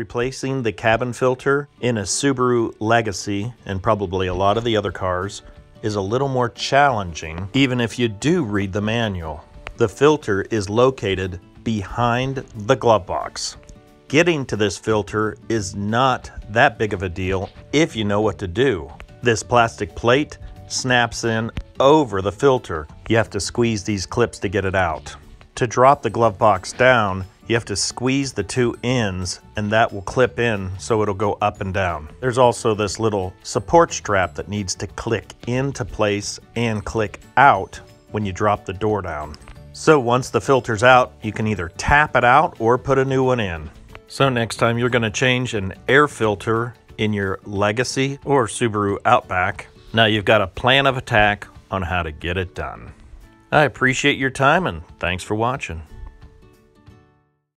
Replacing the cabin filter in a Subaru Legacy, and probably a lot of the other cars, is a little more challenging, even if you do read the manual. The filter is located behind the glove box. Getting to this filter is not that big of a deal if you know what to do. This plastic plate snaps in over the filter. You have to squeeze these clips to get it out. To drop the glove box down, you have to squeeze the two ends and that will clip in so it'll go up and down. There's also this little support strap that needs to click into place and click out when you drop the door down. So once the filter's out, you can either tap it out or put a new one in. So next time you're gonna change an air filter in your Legacy or Subaru Outback, now you've got a plan of attack on how to get it done. I appreciate your time and thanks for watching.